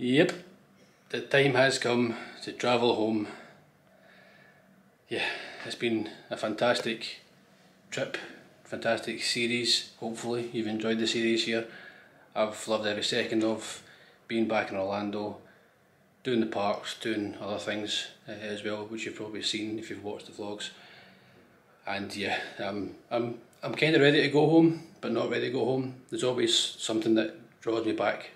Yep, the time has come to travel home. Yeah, it's been a fantastic trip, fantastic series. Hopefully, you've enjoyed the series here. I've loved every second of being back in Orlando, doing the parks, doing other things uh, as well, which you've probably seen if you've watched the vlogs. And yeah, um, I'm I'm kind of ready to go home, but not ready to go home. There's always something that draws me back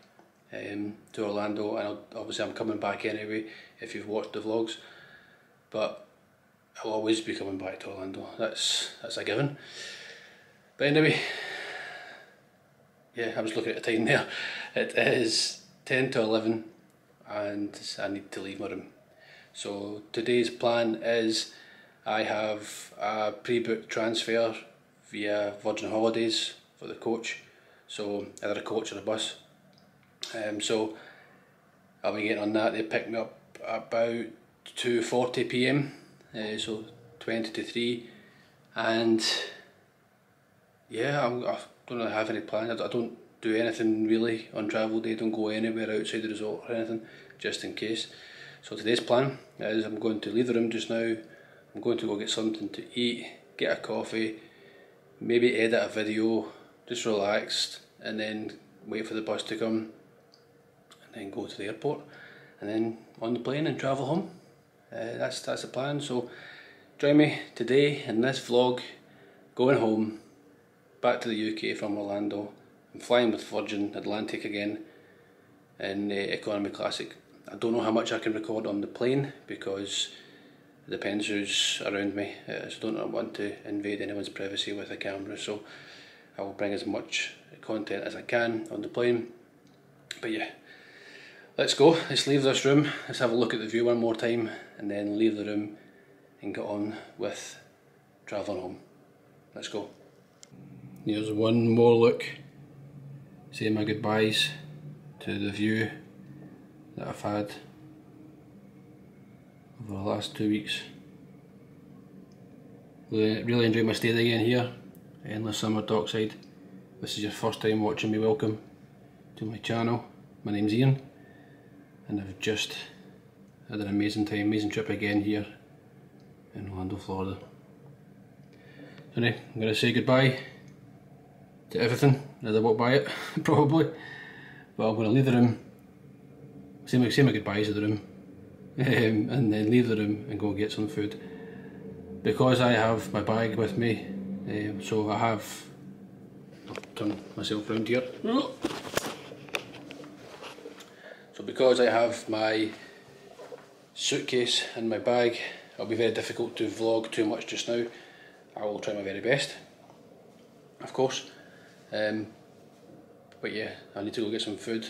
um, to Orlando, and obviously I'm coming back anyway. If you've watched the vlogs, but I'll always be coming back to Orlando. That's that's a given. But anyway, yeah, I was looking at the time there. It is ten to eleven, and I need to leave my room. So today's plan is I have a pre-booked transfer via Virgin Holidays for the coach. So either a coach or a bus. Um, so I'll be getting on that. They pick me up about 2.40 pm, uh, so 20 to 3. And yeah, I'm, I don't really have any plans. I don't do anything really on travel day, don't go anywhere outside the resort or anything, just in case. So today's plan is I'm going to leave the room just now. I'm going to go get something to eat, get a coffee, maybe edit a video, just relaxed, and then wait for the bus to come then go to the airport and then on the plane and travel home. Uh, that's that's the plan. So join me today in this vlog, going home, back to the UK from Orlando. I'm flying with Virgin Atlantic again in uh, Economy Classic. I don't know how much I can record on the plane because it depends who's around me. Uh, so I don't want to invade anyone's privacy with a camera. So I will bring as much content as I can on the plane. But yeah, let's go, let's leave this room, let's have a look at the view one more time and then leave the room and get on with travelling home. Let's go. Here's one more look, saying my goodbyes to the view that I've had over the last two weeks. Really, really enjoyed my stay again here, Endless Summer Dockside. This is your first time watching me, welcome to my channel. My name's Ian and I've just had an amazing time, amazing trip again here in Orlando, Florida. So anyway, I'm going to say goodbye to everything as I walk by it, probably. But I'm going to leave the room, say my, say my goodbyes to the room, um, and then leave the room and go get some food. Because I have my bag with me, um, so I have, I'll turn myself around here. Because I have my suitcase and my bag, it'll be very difficult to vlog too much just now. I will try my very best, of course. Um, but yeah, I need to go get some food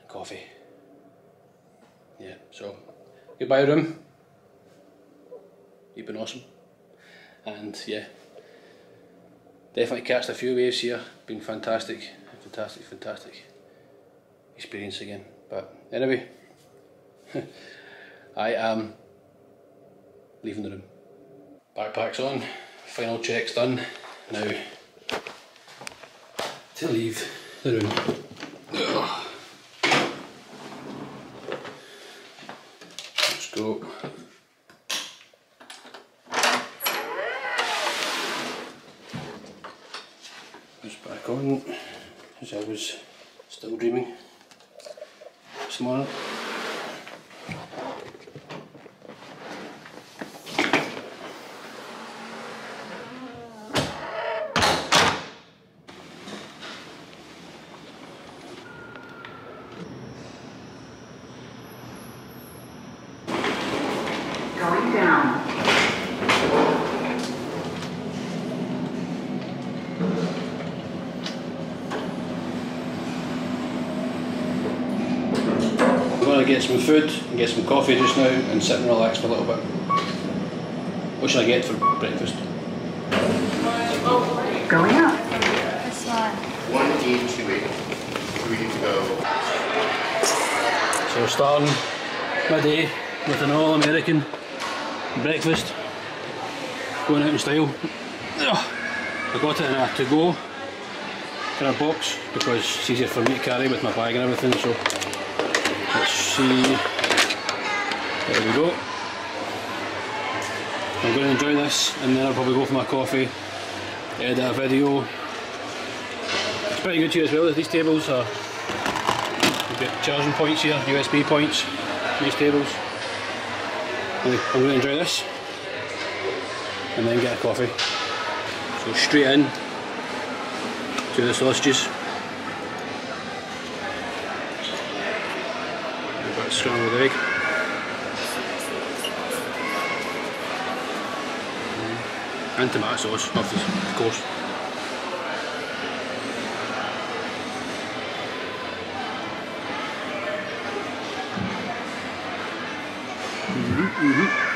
and coffee. Yeah, so goodbye room. You've been awesome. And yeah, definitely catched a few waves here. Been fantastic, fantastic, fantastic experience again. But anyway, I am leaving the room. Backpack's on, final checks done. Now to leave the room. Let's go. Just back on as I was still dreaming small get some food and get some coffee just now and sit and relax for a little bit. What should I get for breakfast? Going up. This one. One eight two eight. Three to go. So starting my day with an all-American breakfast. Going out in style. I got it in a to-go kind of box because it's easier for me to carry with my bag and everything. So let's see. There we go. I'm going to enjoy this and then I'll probably go for my coffee, edit a video. It's pretty good here as well, these tables are we've got charging points here, USB points, these tables. I'm going to enjoy this and then get a coffee. So straight in to the sausages. We've got scrambled egg. And tomato sauce, of course. Mm -hmm.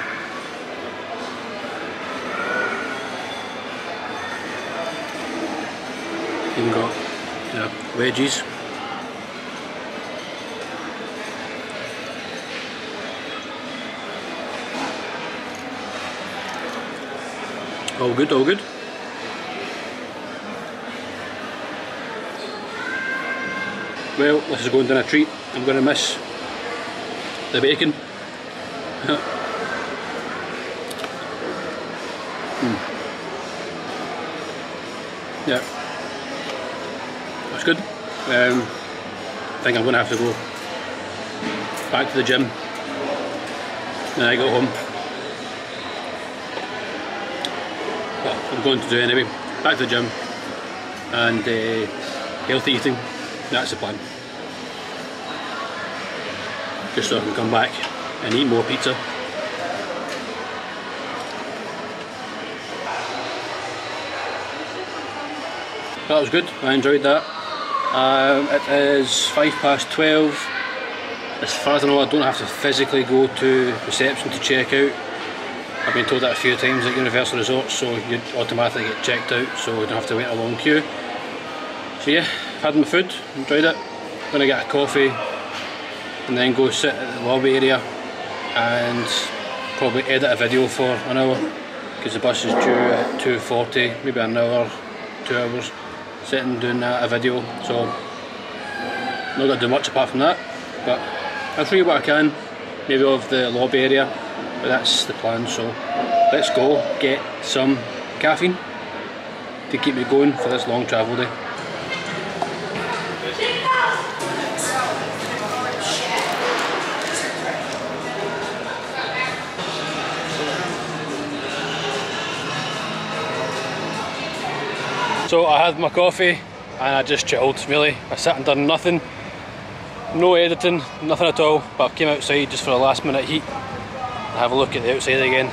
Even got yeah, veggies. All good, all good. Well, this is going down a treat. I'm going to miss the bacon. mm. Yeah, that's good. Um, I think I'm going to have to go back to the gym when I go home. Well, Going to do anyway. Back to the gym and uh, healthy eating. That's the plan. Just so I can come back and eat more pizza. That was good, I enjoyed that. Um, it is 5 past 12. As far as I know I don't have to physically go to reception to check out. I've been told that a few times at Universal Resorts so you automatically get checked out so you don't have to wait a long queue. So yeah, had my food, enjoyed it. Gonna get a coffee and then go sit at the lobby area and probably edit a video for an hour because the bus is due at 2.40, maybe an hour, two hours sitting doing that, a video so not to do much apart from that but I'll show you what I can maybe of the lobby area but that's the plan so let's go get some caffeine to keep me going for this long travel day So I had my coffee and I just chilled really. I sat and done nothing. No editing, nothing at all, but I came outside just for a last minute heat. Have a look at the outside again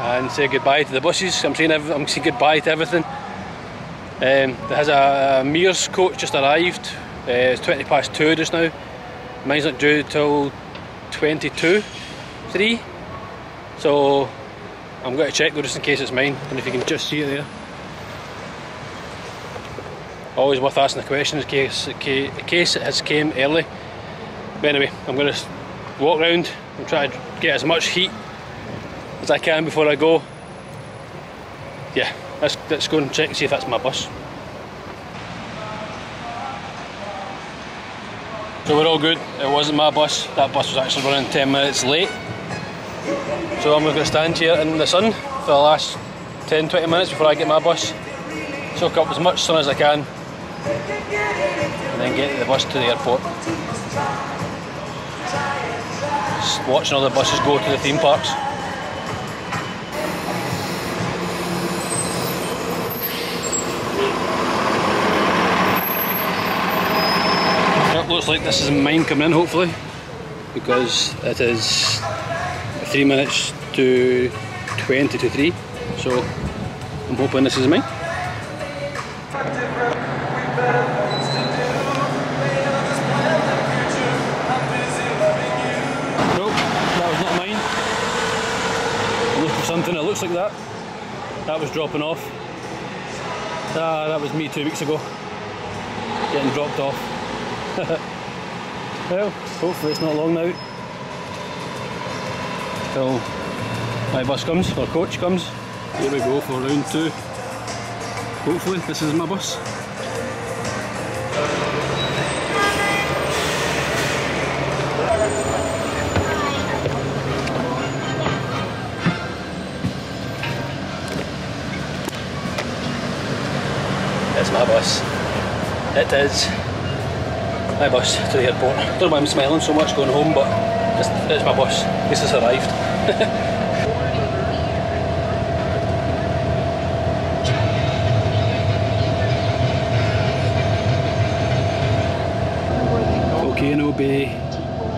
and say goodbye to the buses. I'm saying I'm saying goodbye to everything. Um, there has a, a Mears coach just arrived. Uh, it's 20 past 2 just now. Mine's not due till 22, 3. So I'm going to check though just in case it's mine. And if you can just see it there. Always worth asking the question in case, in case it has came early. But anyway, I'm going to walk around and try to get as much heat as I can before I go. Yeah, let's, let's go and check and see if that's my bus. So we're all good, it wasn't my bus, that bus was actually running 10 minutes late. So I'm going to stand here in the sun for the last 10-20 minutes before I get my bus. Soak up as much sun as I can and then get the bus to the airport. Just watching all the buses go to the theme parks. Looks like this is mine coming in hopefully because it is 3 minutes to 20 to 3 so I'm hoping this is mine. Nope, that was not mine. Look for something that looks like that. That was dropping off. Ah, that was me two weeks ago. Getting dropped off. well, hopefully it's not long now till my bus comes, or coach comes. Here we go for round two. Hopefully this is my bus. It's my bus. It is my bus to the airport. Don't know why I'm smiling so much going home, but it's, it's my bus. This has arrived. Volcano Bay.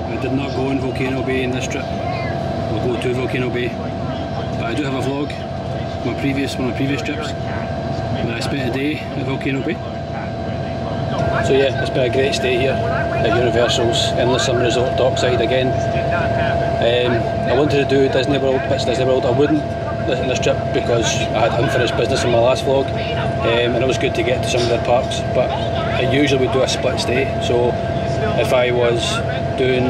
I did not go in Volcano Bay in this trip. We'll go to Volcano Bay. But I do have a vlog, my previous one of my previous trips, where I spent a day at Volcano Bay. So yeah, it's been a great stay here at Universal's Endless Summer Resort Dockside again. Um, I wanted to do Disney World, Bits Disney World. I wouldn't in this trip because I had unfinished business in my last vlog um, and it was good to get to some of their parks but I usually would do a split stay so if I was doing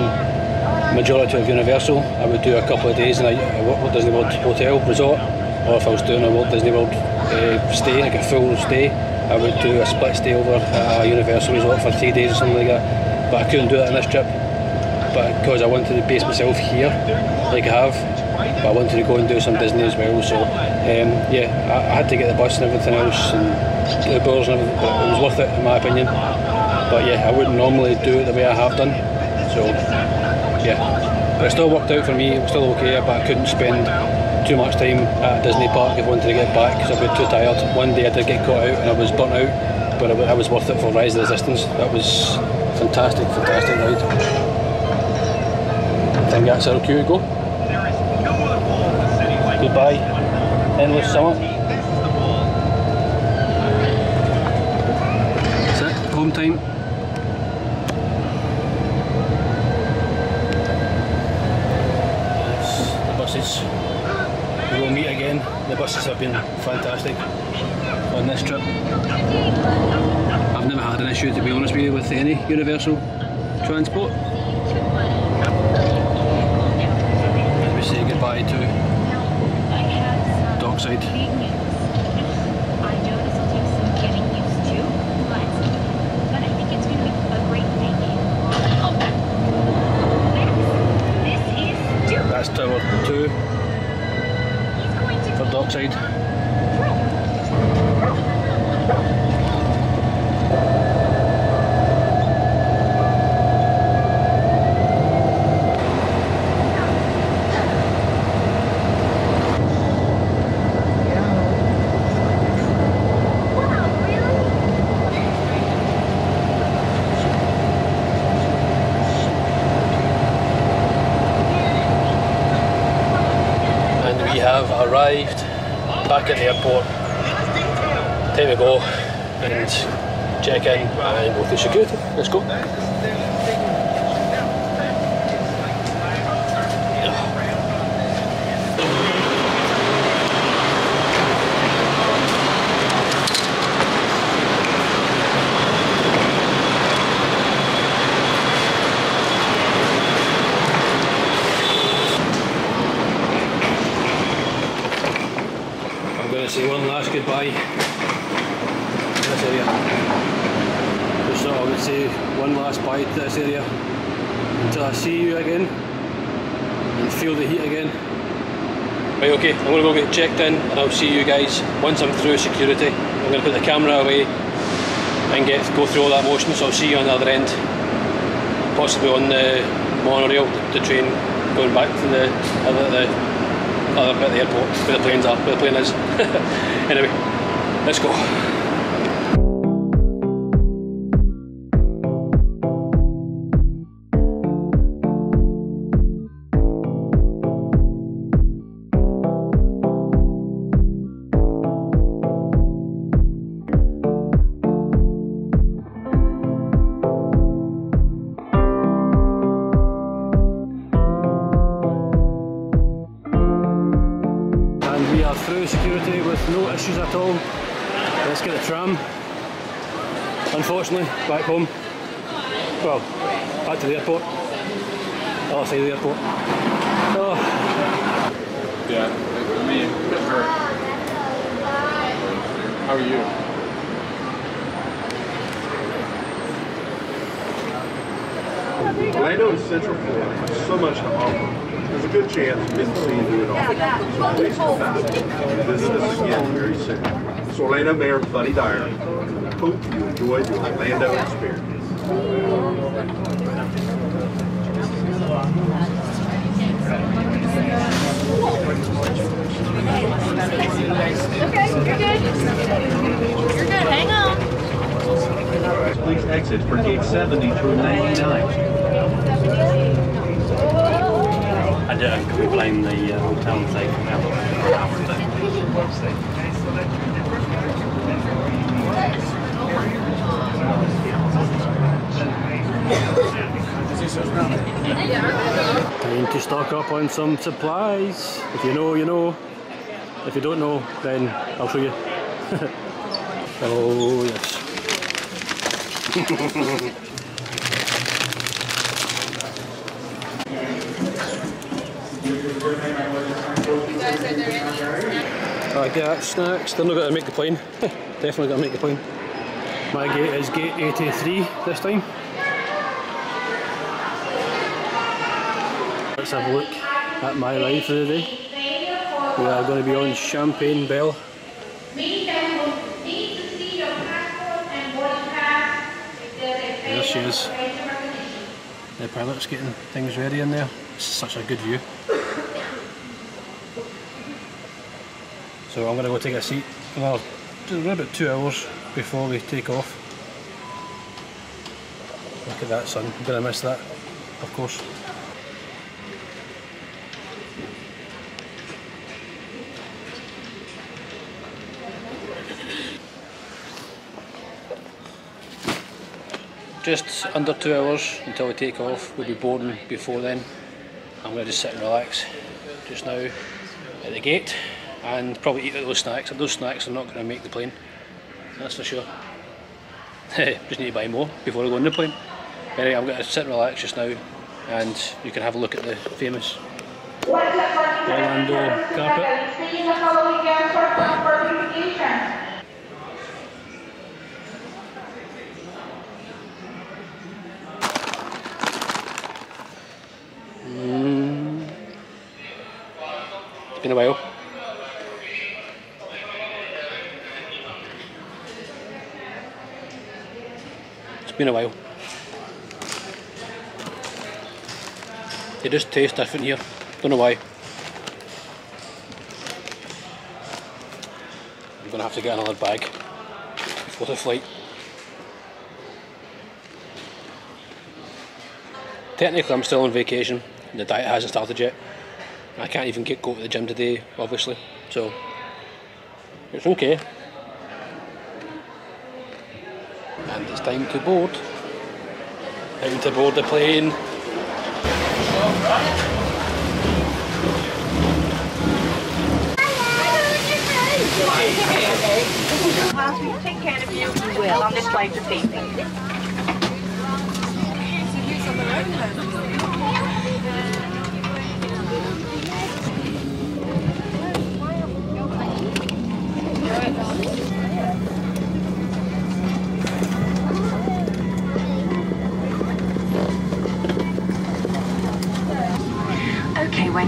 majority of Universal, I would do a couple of days in a Walt Disney World hotel resort, or if I was doing a Walt Disney World uh, stay, like a full stay, I would do a split stay over at a Universal resort for three days or something like that. But I couldn't do that on this trip, but because I wanted to base myself here, like I have, but I wanted to go and do some Disney as well. So um, yeah, I, I, had to get the bus and everything else and the Ubers and everything, but it was worth it in my opinion. But yeah, I wouldn't normally do it the way I have done. So yeah, but it still worked out for me. It was still okay, but I couldn't spend too much time at Disney Park if I wanted to get back because I'd be too tired. One day I did get caught out and I was burnt out, but it was worth it for Rise of the Resistance. That was fantastic, fantastic ride. I think that's how cute to go. Goodbye, endless summer. That's it, home time. buses. We will meet again. The buses have been fantastic on this trip. I've never had an issue to be honest with you with any Universal transport. Let me say goodbye to Dockside. That's tower 2 have arrived back at the airport. Time go and check in and go through security. Let's go. say one last goodbye in this area. Just so I would say one last bye to this area until I see you again and feel the heat again. Right, okay, I'm going to go get checked in and I'll see you guys once I'm through security. I'm going to put the camera away and get go through all that motion, so I'll see you on the other end. Possibly on the monorail, the train going back to the, other, the other bit of the airport, where the planes are, where the plane is. anyway, let's go. Home. Well, back to the airport. Other side of the airport. Oh. Yeah, I mean, a bit hurt. How are you? Orlando and Central Florida have so much to offer there's a good chance you didn't see you do it all. So please come back. Visit us again very soon. It's Orlando Mayor Buddy Dyer. Hope you enjoy the Orlando experience. Okay, you're good. You're good. Hang on. Please exit for gate 70 through 99. I. Can we blame the uh, hotel and say come out? Time to stock up on some supplies. If you know, you know. If you don't know, then I'll show you. oh, yes. I get snacks. They're not going to make the plane. Definitely going to make the plane. My gate is gate 83 this time. Let's have a look at my ride for the day. We are going to be on Champagne Belle. There she is. The pilot's getting things ready in there. It's such a good view. So I'm going to go take a seat. Well, around about two hours before we take off. Look at that sun. I'm going to miss that, of course. Just under two hours until we take off. We'll be boarding before then. I'm going to just sit and relax just now at the gate and probably eat those snacks. Those snacks are not going to make the plane, that's for sure. just need to buy more before I go on the plane. Anyway, I'm going to sit and relax just now and you can have a look at the famous Orlando carpet. See you in the following airport for verification. Mm. It's been a while. It's been a while. They just taste different here. Don't know why. I'm gonna have to get another bag before the flight. Technically, I'm still on vacation. The diet hasn't started yet. I can't even get go to the gym today, obviously. So it's okay. And it's time to board. Time to board the plane. Whilst we take care of you, we will on this flight this evening.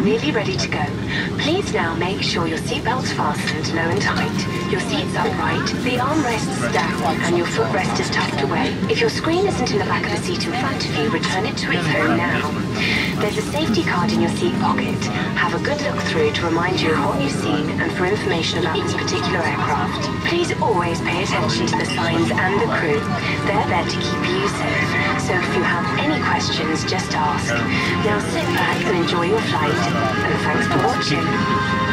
Nearly ready to go. Please now make sure your seatbelt's fastened low and tight, your seat's upright, the armrests down, and your footrest is tucked away. If your screen isn't in the back of the seat in front of you, return it to its home now. There's a safety card in your seat pocket. Have a good look through to remind you of what you've seen and for information about this particular aircraft. Please always pay attention to the signs and the crew. They're there to keep you safe. So if you have any questions, just ask. Now sit back and enjoy your flight. And thanks for watching.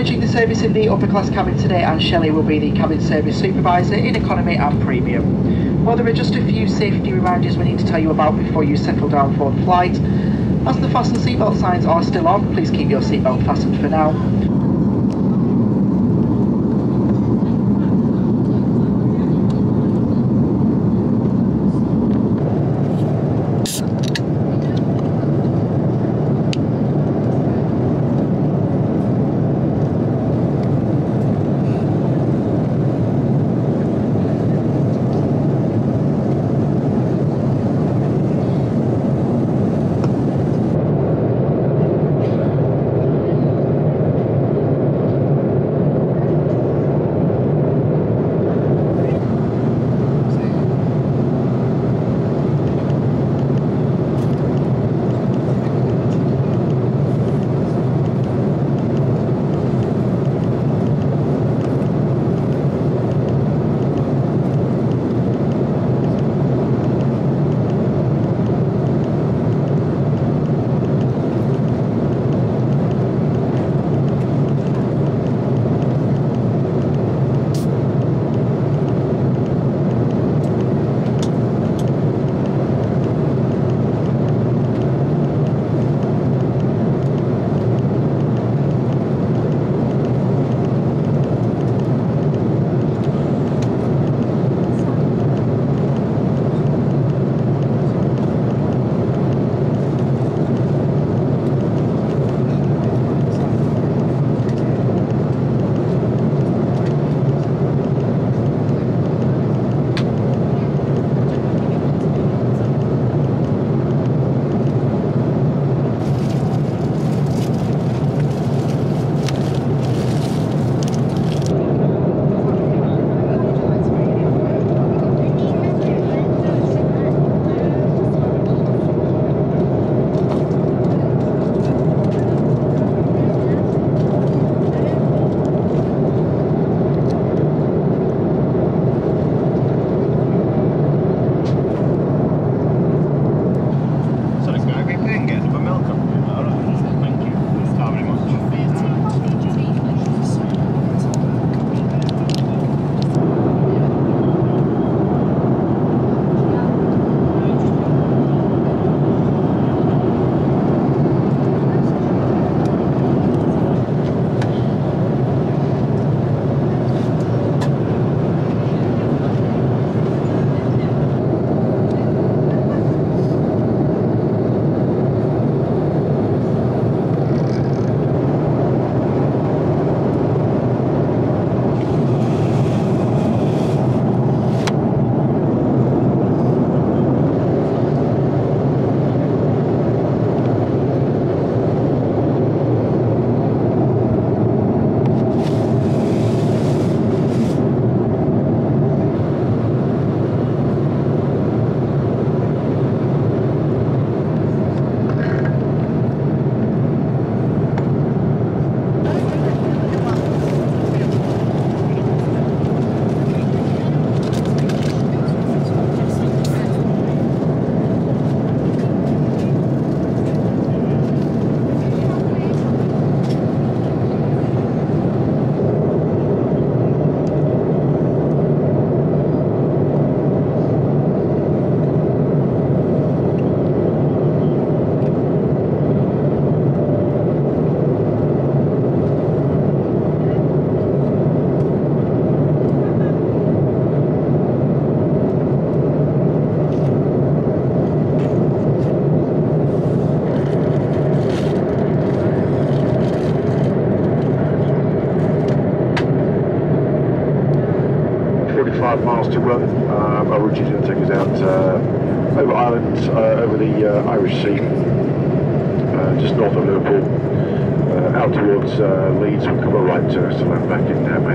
Managing the service in the upper class cabin today and Shelley will be the cabin service supervisor in economy and premium. Well there are just a few safety reminders we need to tell you about before you settle down for the flight. As the fasten seatbelt signs are still on, please keep your seatbelt fastened for now.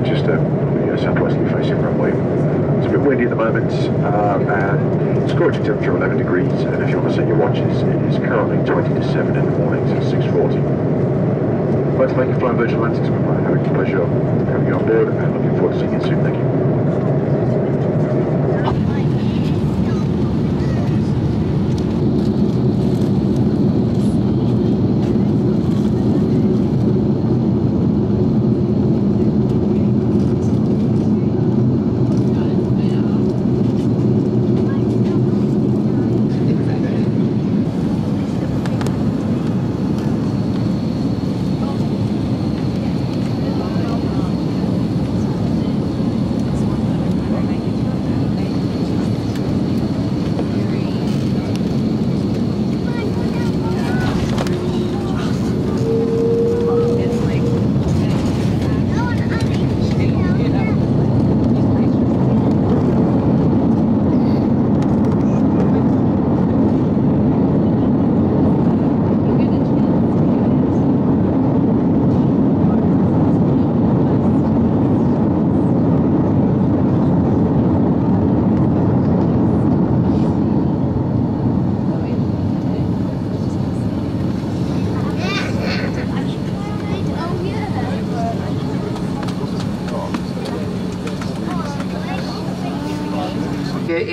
On the uh, southwesterly facing runway. It's a bit windy at the moment, um, and scorching temperature 11 degrees. And if you want to set your watches, it is currently 20 to 7 in the mornings at 6:40. I'd like to thank you, Flying Virgin Atlantic. It's been my having a pleasure having you on board, and looking forward to seeing you soon. Thank you.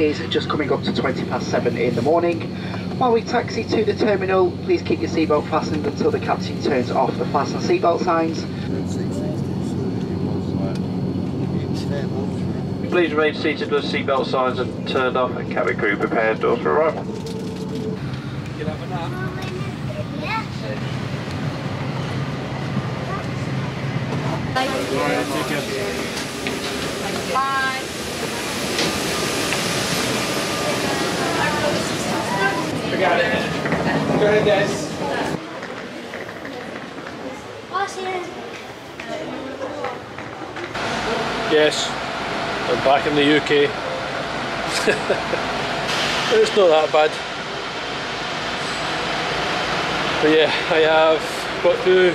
is just coming up to 20 past 7 in the morning. While we taxi to the terminal, please keep your seatbelt fastened until the captain turns off the fasten seatbelt signs. Please remain seated with seatbelt signs and turned off and cabin crew prepared doors for arrival. Bye. Forgot it. Go ahead, guys. Yes, I'm back in the UK. it's not that bad. But yeah, I have got through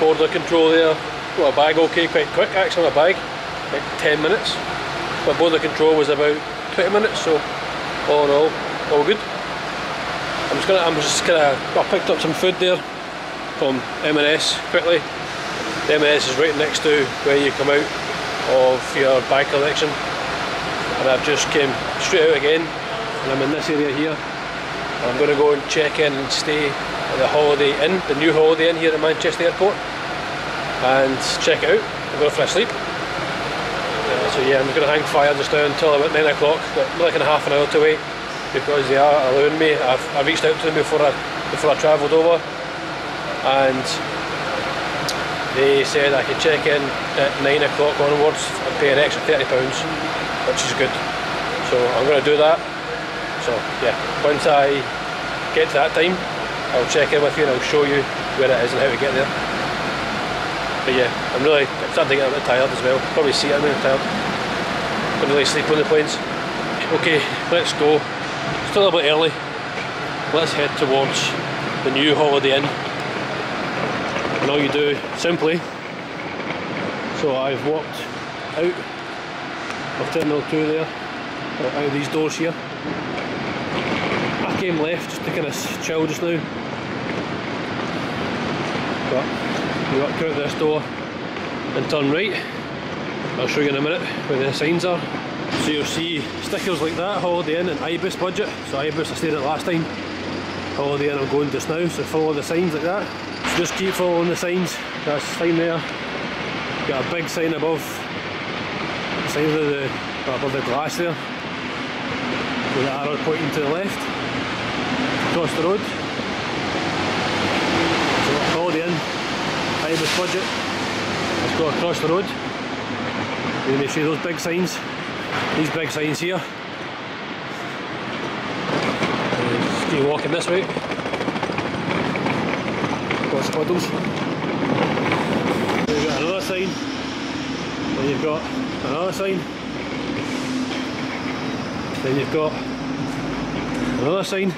border control there. Got a bag okay, quite quick actually, my bag, like 10 minutes. But border control was about 20 minutes, so all in all, all good. I'm just gonna, I'm just gonna, I picked up some food there from M&S quickly. The M&S is right next to where you come out of your bike collection. And I've just came straight out again, and I'm in this area here. I'm going to go and check in and stay at the Holiday Inn, the new Holiday Inn here at Manchester Airport, and check out. I'm going for a sleep. Uh, so yeah, I'm going to hang fire just now until about 9 o'clock, got like a half an hour to wait because they are allowing me. I've, I reached out to them before I, before I travelled over and they said I could check in at 9 o'clock onwards and pay an extra £30, which is good. So I'm going to do that. So yeah, once I get to that time, I'll check in with you and I'll show you where it is and how to get there. But yeah, I'm really I'm starting to get a bit tired as well. Probably see it, I'm really tired. Don't really sleep on the planes. Okay, let's go. Still a little bit early. Let's head towards the new Holiday Inn. And all you do simply, so I've walked out of Terminal 2 there, out of these doors here. I came left just to kind of chill just now. But you walk out this door and turn right. I'll show you in a minute where the signs are. So you'll see stickers like that, Holiday Inn and Ibis budget. So Ibis I stayed at last time. Holiday Inn I'm going just now, so follow the signs like that. So just keep following the signs. That's sign there. Got a big sign above the side of the above the glass there. With the arrow pointing to the left. Across the road. So Holiday Inn, Ibis budget. Let's go across the road. Then you see those big signs. These big signs here. Just keep walking this way. Lots of puddles. You've got another sign. Then you've got another sign. Then you've got another sign.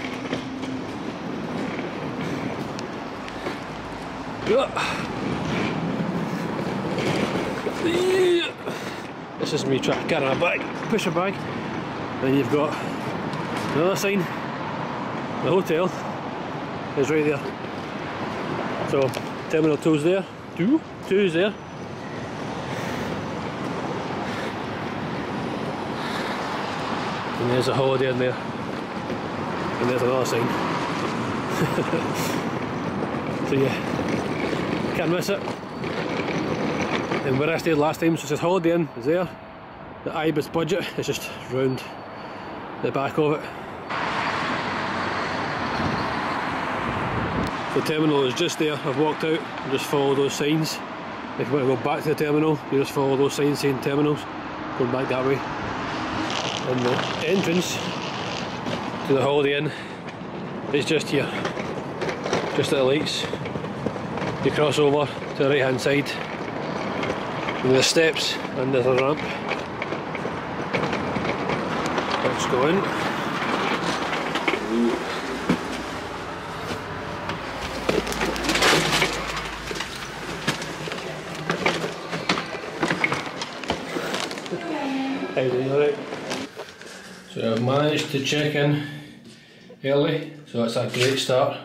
Me trying to carry my bag, push a bag. Then you've got another sign. The hotel is right there. So terminal two's there. Two? Two's there. And there's a Holiday Inn there. And there's another sign. so yeah, can't miss it. And where I stayed last time, so it says Holiday Inn is there. The Ibis budget is just round the back of it. The terminal is just there. I've walked out just follow those signs. If you want to go back to the terminal, you just follow those signs saying terminals, going back that way. And the entrance to the Holiday Inn is just here, just at the lights. You cross over to the right hand side, and there's steps and there's a ramp. Let's go in. How? So I've managed to check in early, so that's a great start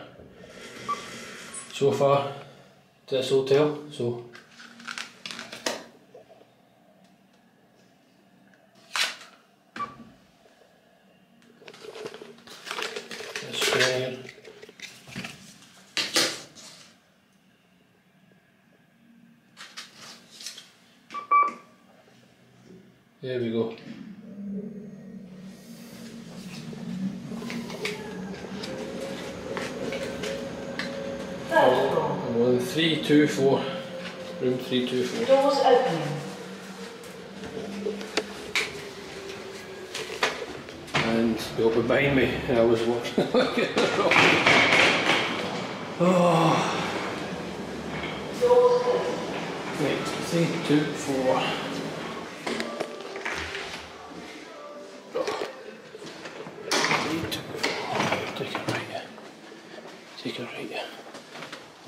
so far to this hotel. So There we go. Well, three, two, four. Room three, two, four. Doors opening. And they opened behind me, and I was watching. oh. Doors Right, three, two, four. Three, two, four. Take it right. yeah. Take it right. yeah.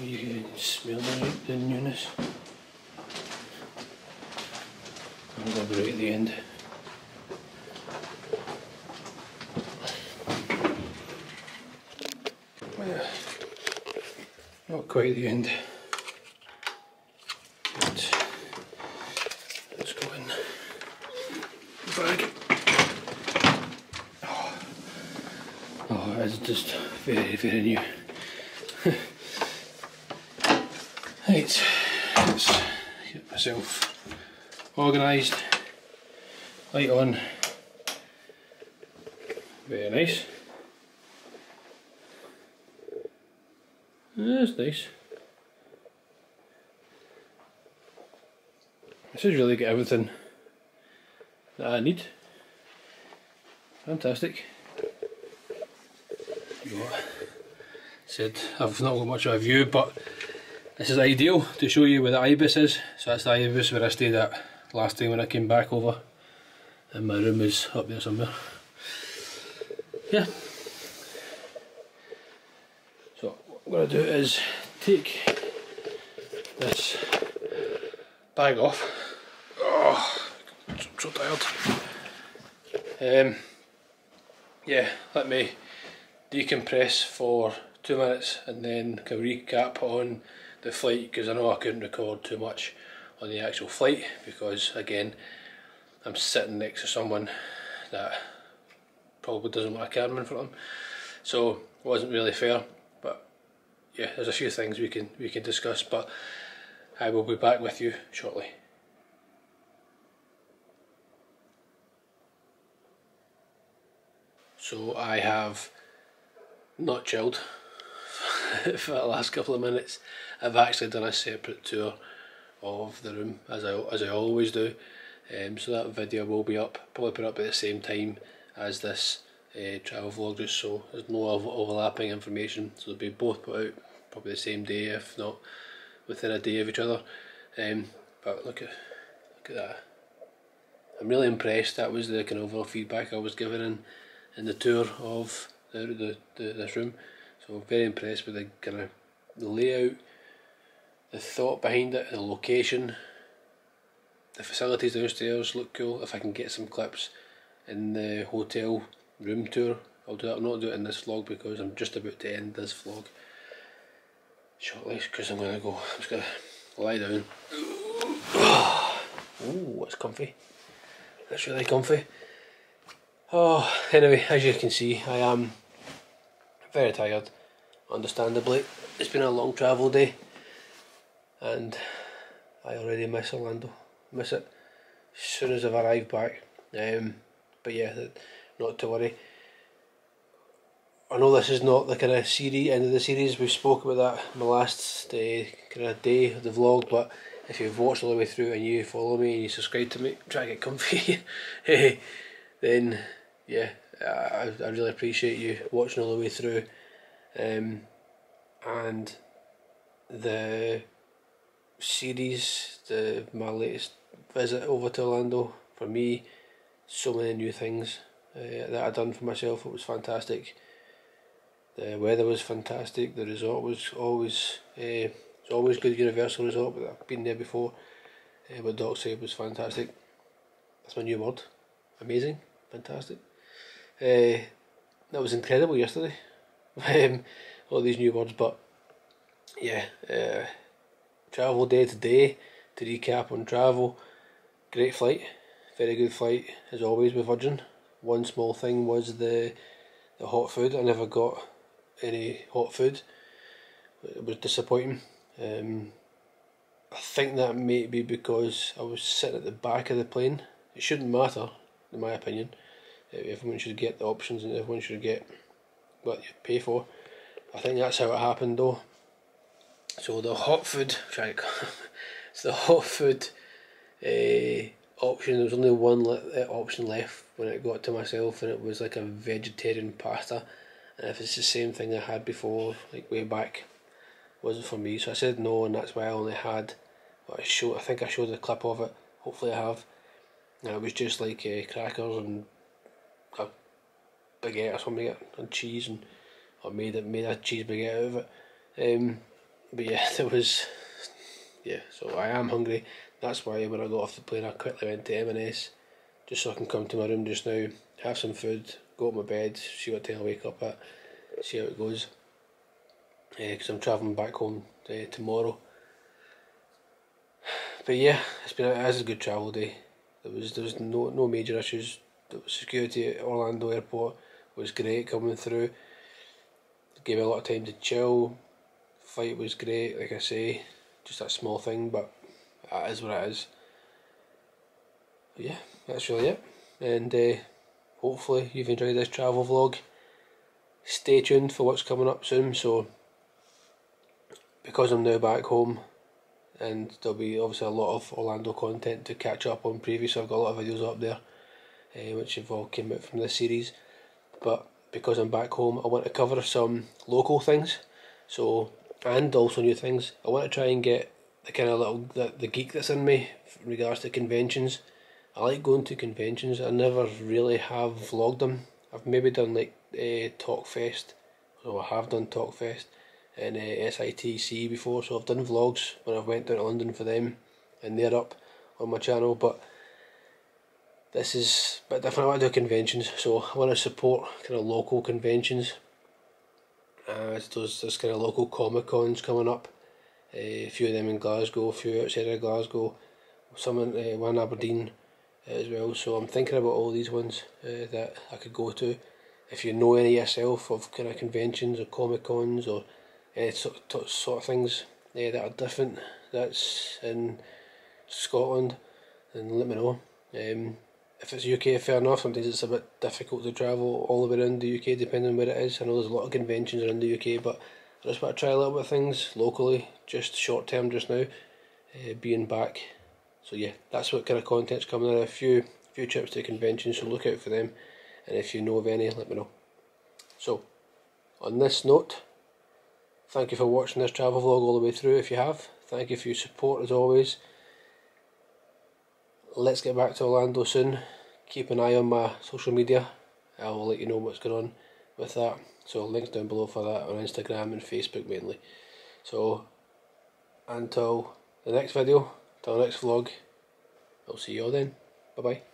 Oh, you can smell the, the newness. I'm Yeah. Not quite the end. But let's go in the bag. Oh, oh it's just very, very new. right, let's get myself organised. Light on. Very nice. That's nice. This has really got everything that I need. Fantastic. You? Said I've not got much of a view, but this is ideal to show you where the Ibis is. So that's the Ibis where I stayed at last time when I came back over. And my room is up there somewhere. Yeah. So what I'm going to do is take this bag off. Oh, I'm so tired. Um, yeah, let me decompress for two minutes and then can recap on the flight because I know I couldn't record too much on the actual flight because again I'm sitting next to someone that probably doesn't want a camera in front of them so it wasn't really fair but yeah there's a few things we can we can discuss but I will be back with you shortly. So I have not chilled for the last couple of minutes. I've actually done a separate tour of the room as I as I always do. Um, so that video will be up, probably put up at the same time as this uh, travel vlog just so there's no overlapping information. So they'll be both put out probably the same day if not within a day of each other. Um, but look at look at that. I'm really impressed. That was the kind of overall feedback I was given in in the tour of the, the, the this room. So very impressed with the kind of the layout, the thought behind it, the location. The facilities downstairs look cool. If I can get some clips in the hotel room tour, I'll do that. I'll not do it in this vlog because I'm just about to end this vlog shortly because I'm going to go, I'm just going to lie down. Ooh, it's comfy. That's really comfy. Oh, anyway, as you can see, I am very tired, understandably. It's been a long travel day and I already miss Orlando. Miss it as soon as I've arrived back. Um, but yeah, not to worry. I know this is not the kind of series end of the series. We spoke about that my last uh, kind of day of the vlog, but if you've watched all the way through and you follow me and you subscribe to me, try to get comfy, then yeah, I, I really appreciate you watching all the way through. Um, and the series, the my latest visit over to Orlando for me, so many new things uh, that I done for myself. It was fantastic. The weather was fantastic. The resort was always uh, it's always good Universal Resort, but I've been there before. Uh, but Dockside was fantastic. That's my new word. Amazing, fantastic. Uh, that was incredible yesterday. um, all these new words, but yeah, uh, travel day to day. To recap on travel, great flight, very good flight as always with Virgin. One small thing was the the hot food. I never got any hot food. It was disappointing. Um, I think that may be because I was sitting at the back of the plane. it shouldn't matter, in my opinion. Everyone should get the options and everyone should get what you pay for. I think that's how it happened though. So the hot food, it's the hot food uh, option. There was only one le uh, option left when it got to myself, and it was like a vegetarian pasta. And if it's the same thing I had before, like way back, wasn't for me. So I said no, and that's why I only had. I showed, I think I showed a clip of it. Hopefully I have. And it was just like uh, crackers and a baguette or something and cheese and I made it made a cheese baguette out of it. Um, but yeah, there was yeah. So I am hungry. That's why when I got off the plane, I quickly went to M&S just so I can come to my room just now, have some food, go to my bed, see what time I wake up at, see how it goes. Because uh, I'm travelling back home uh, tomorrow. But yeah, it's been a, it a good travel day. There was there was no no major issues. The security at Orlando Airport was great coming through. Gave me a lot of time to chill. Flight was great, like I say, just that small thing, but that is what it is. But yeah, that's really it. And uh, hopefully you've enjoyed this travel vlog. Stay tuned for what's coming up soon. So because I'm now back home, and there'll be obviously a lot of Orlando content to catch up on previous. I've got a lot of videos up there, uh, which have all came out from this series. But because I'm back home, I want to cover some local things. So and also new things. I want to try and get the kind of little the, the geek that's in me in regards to conventions. I like going to conventions. I never really have vlogged them. I've maybe done like uh, Talkfest, so I have done Talkfest and uh, SITC before. So I've done vlogs when I've went down to London for them, and they're up on my channel. But this is a bit different. I want to do conventions, so I want to support kind of local conventions. Uh, there's this kind of local comic cons coming up. A few of them in Glasgow, a few outside of Glasgow, some in one Aberdeen as well. So I'm thinking about all these ones uh, that I could go to. If you know any yourself of kind of conventions or comic cons or any sort of, sort of things uh, that are different, that's in Scotland, then let me know. Um, if it's UK, fair enough. Sometimes it's a bit difficult to travel all the way around the UK, depending on where it is. I know there's a lot of conventions around the UK, but I just want to try a little bit of things locally, just short term just now, uh, being back. So yeah, that's what kind of content's coming in. A few few trips to conventions, so look out for them. And if you know of any, let me know. So, on this note, thank you for watching this travel vlog all the way through. If you have, thank you for your support as always let's get back to Orlando soon. Keep an eye on my social media. I will let you know what's going on with that. So links down below for that on Instagram and Facebook mainly. So until the next video, until the next vlog, I'll see you all then. Bye bye.